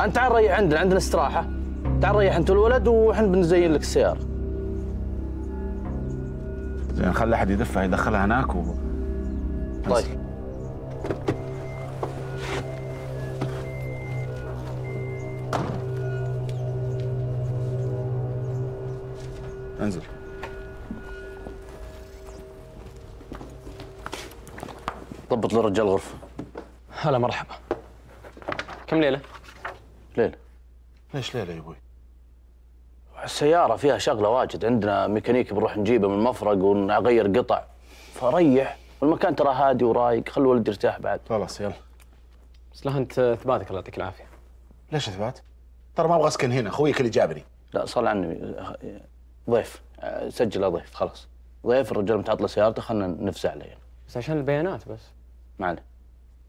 أنت تعال ريح عندنا عندنا استراحة. تعال ريح أنت والولد وحنا بنزين لك السيارة. زين خلي أحد يدفها يدخلها هناك و طيب. انزل. ضبط للرجال غرفه هلا مرحبا. كم ليلة؟ ليلى؟ ليش ليلى يا أبوي؟ السيارة فيها شغلة واجد. عندنا ميكانيكي بنروح نجيبه من المفرق ونغير قطع. فريح. والمكان ترى هادي ورايق. خلي الولد يرتاح بعد. خلاص يلا. بس لها انت اثباتك الله يعطيك العافية. ليش اثبات؟ ترى ما أبغى اسكن هنا. اخويك اللي جابني. لا صل عني. ضيف. سجل ضيف. خلاص. ضيف الرجال متعطله سيارته. خلينا نفزع عليه. بس عشان البيانات بس. ما عليه.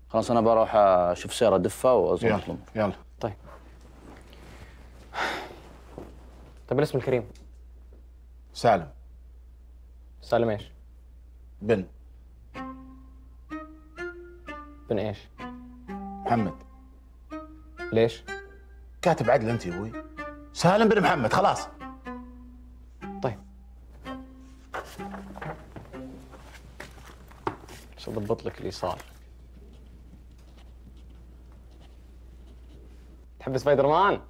خلاص أنا بروح أشوف سيارة دفة واظبط يلا. يلا. طيب. طيب الاسم الكريم سالم سالم إيش؟ بن بن إيش؟ محمد ليش؟ كاتب عدل أنت يا أبوي سالم بن محمد خلاص طيب بس أضبط لك الايصال تحب سبايدر مان؟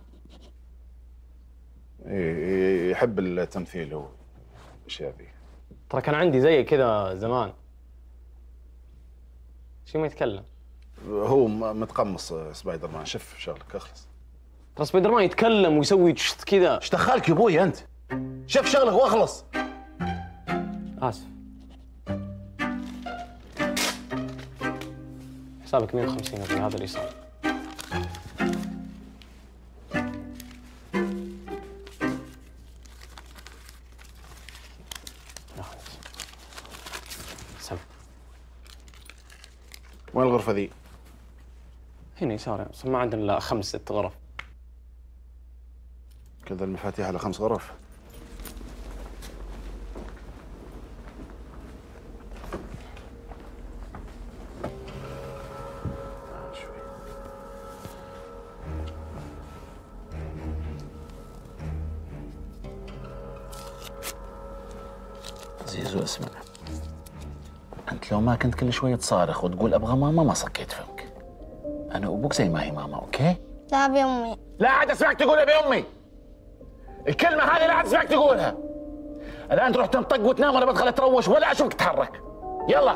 إيه، يحب التمثيل هو الأشياء ذي. ترى كان عندي زي كذا زمان. شو ما يتكلم. هو متقمص آه، سبايدر مان شوف شغلك اخلص. ترى سبايدر مان يتكلم ويسوي كذا. إيش دخلك يا أبوي أنت؟ شوف شغلك واخلص. آسف. حسابك 150 ابي هذا الايصال يا وين الغرفة ذي؟ هنا يسار ما عندنا إلا خمس ست غرف. كذا المفاتيح على خمس غرف. زيزو اسمع. أنت لو ما كنت كل شوية تصارخ وتقول أبغى ماما ما صكيت فمك. أنا وأبوك زي ما هي ماما أوكي؟ لا بأمي لا عاد اسمعك تقولها بامي الكلمة هذه لا عاد اسمعك تقولها. الآن تروح تنطق وتنام وأنا بدخل أتروش ولا أشوفك تتحرك يلا.